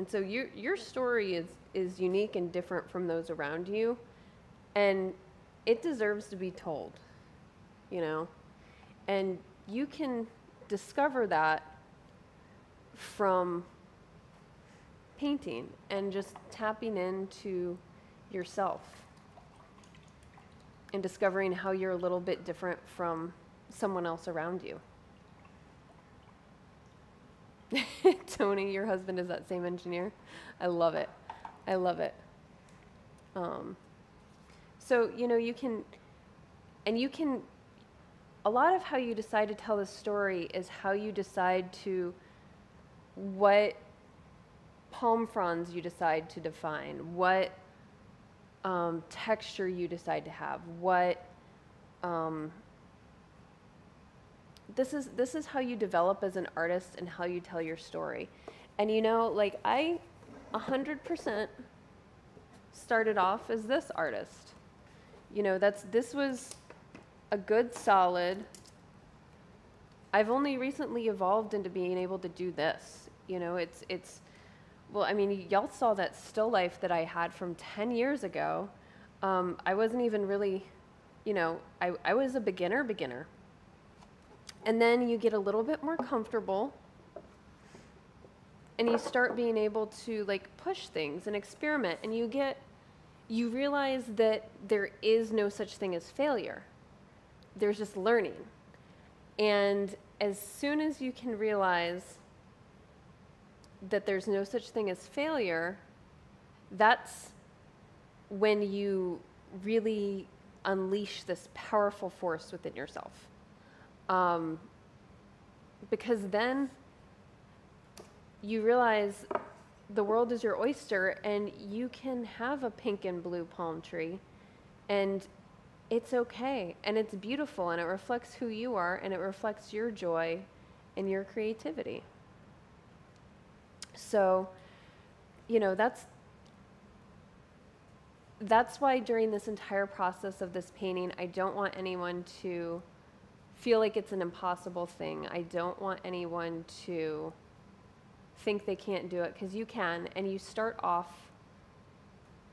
And so your your story is is unique and different from those around you, and it deserves to be told. You know, and you can discover that from painting and just tapping into yourself and discovering how you're a little bit different from someone else around you. Tony, your husband is that same engineer. I love it. I love it. Um, so, you know, you can, and you can, a lot of how you decide to tell the story is how you decide to, what palm fronds you decide to define, what um, texture you decide to have, what um, this is this is how you develop as an artist and how you tell your story. And you know, like I 100% started off as this artist. You know, that's this was a good solid I've only recently evolved into being able to do this. You know, it's it's well, I mean, y'all saw that still life that I had from 10 years ago. Um, I wasn't even really, you know, I, I was a beginner beginner. And then you get a little bit more comfortable and you start being able to like push things and experiment and you get you realize that there is no such thing as failure. There's just learning. And as soon as you can realize that there's no such thing as failure, that's when you really unleash this powerful force within yourself. Um, because then you realize the world is your oyster and you can have a pink and blue palm tree and it's okay and it's beautiful and it reflects who you are and it reflects your joy and your creativity. So, you know, that's that's why during this entire process of this painting, I don't want anyone to feel like it's an impossible thing. I don't want anyone to think they can't do it because you can. And you start off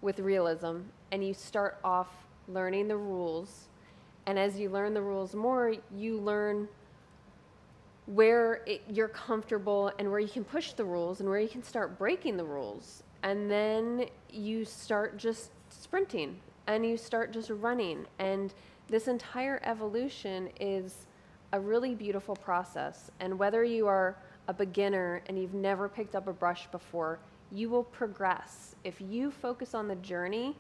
with realism and you start off learning the rules. And as you learn the rules more, you learn where it, you're comfortable and where you can push the rules and where you can start breaking the rules. And then you start just sprinting and you start just running. And this entire evolution is a really beautiful process. And whether you are a beginner and you've never picked up a brush before, you will progress. If you focus on the journey,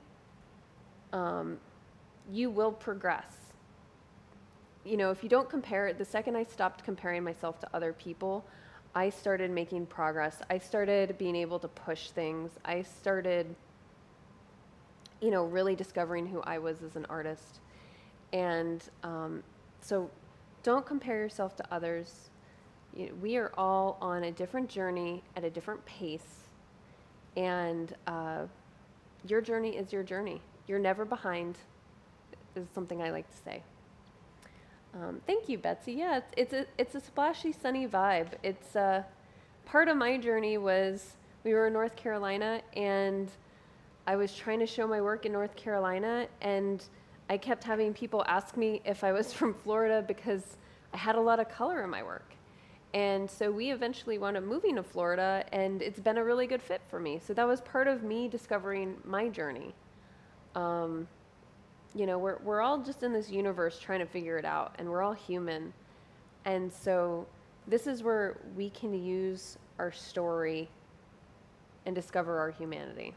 um, you will progress. You know, if you don't compare it, the second I stopped comparing myself to other people, I started making progress. I started being able to push things. I started, you know, really discovering who I was as an artist. And um, so don't compare yourself to others. You know, we are all on a different journey at a different pace. And uh, your journey is your journey. You're never behind, is something I like to say. Um, thank you, Betsy. Yeah, it's, it's, a, it's a splashy, sunny vibe. It's uh, part of my journey was we were in North Carolina and I was trying to show my work in North Carolina and I kept having people ask me if I was from Florida because I had a lot of color in my work. And so we eventually wound up moving to Florida, and it's been a really good fit for me. So that was part of me discovering my journey. Um, you know, we're, we're all just in this universe trying to figure it out, and we're all human. And so this is where we can use our story and discover our humanity.